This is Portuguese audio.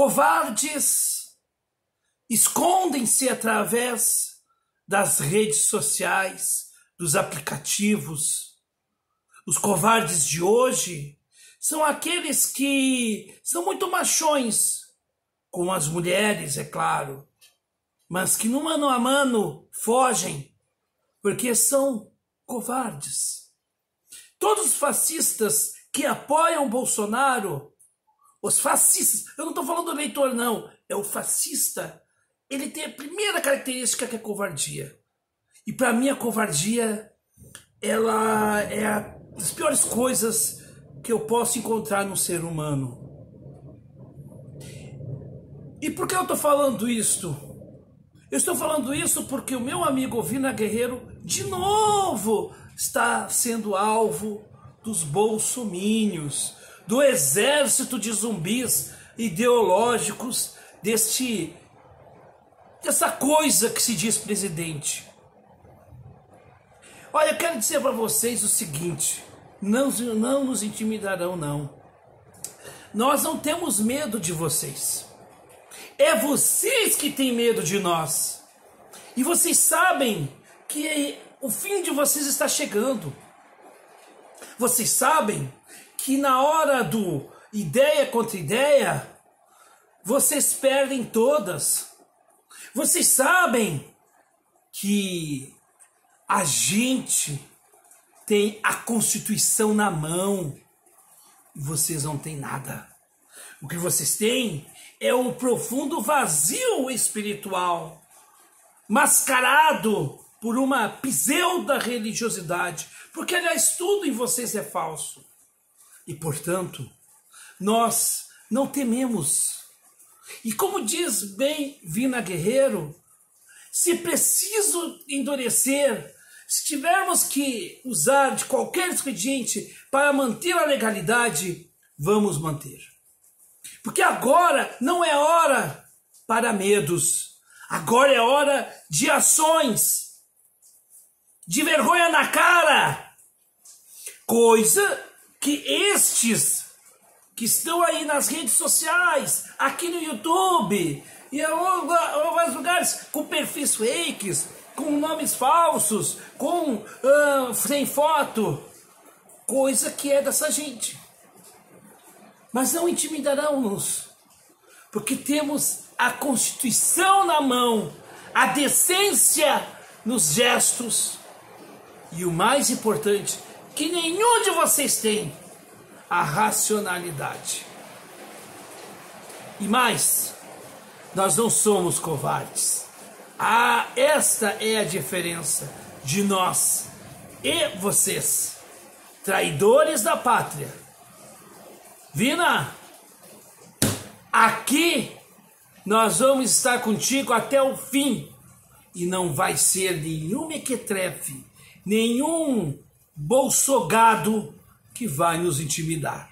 covardes escondem-se através das redes sociais, dos aplicativos. Os covardes de hoje são aqueles que são muito machões com as mulheres, é claro, mas que no mano a mano fogem porque são covardes. Todos os fascistas que apoiam Bolsonaro, os fascistas, eu não estou falando do eleitor, não, é o fascista, ele tem a primeira característica que é covardia. E para mim a covardia, ela é a piores coisas que eu posso encontrar no ser humano. E por que eu estou falando isto? Eu estou falando isso porque o meu amigo Vina Guerreiro, de novo, está sendo alvo dos bolsomínios, do exército de zumbis ideológicos deste dessa coisa que se diz presidente. Olha, eu quero dizer para vocês o seguinte: não, não nos intimidarão, não. Nós não temos medo de vocês. É vocês que têm medo de nós. E vocês sabem que o fim de vocês está chegando. Vocês sabem que na hora do ideia contra ideia, vocês perdem todas. Vocês sabem que a gente tem a Constituição na mão e vocês não têm nada. O que vocês têm é um profundo vazio espiritual, mascarado por uma pseudo religiosidade, porque aliás tudo em vocês é falso. E portanto, nós não tememos. E como diz bem Vina Guerreiro, se preciso endurecer se tivermos que usar de qualquer expediente para manter a legalidade, vamos manter. Porque agora não é hora para medos, agora é hora de ações, de vergonha na cara, coisa que estes que estão aí nas redes sociais, aqui no YouTube e em outros lugares com perfis fakes, com nomes falsos, com uh, sem foto, coisa que é dessa gente. Mas não intimidarão-nos, porque temos a Constituição na mão, a decência nos gestos e o mais importante, que nenhum de vocês tem, a racionalidade. E mais, nós não somos covardes. Ah, esta é a diferença de nós e vocês, traidores da pátria. Vina, aqui nós vamos estar contigo até o fim e não vai ser nenhum mequetrefe, nenhum bolsogado que vai nos intimidar.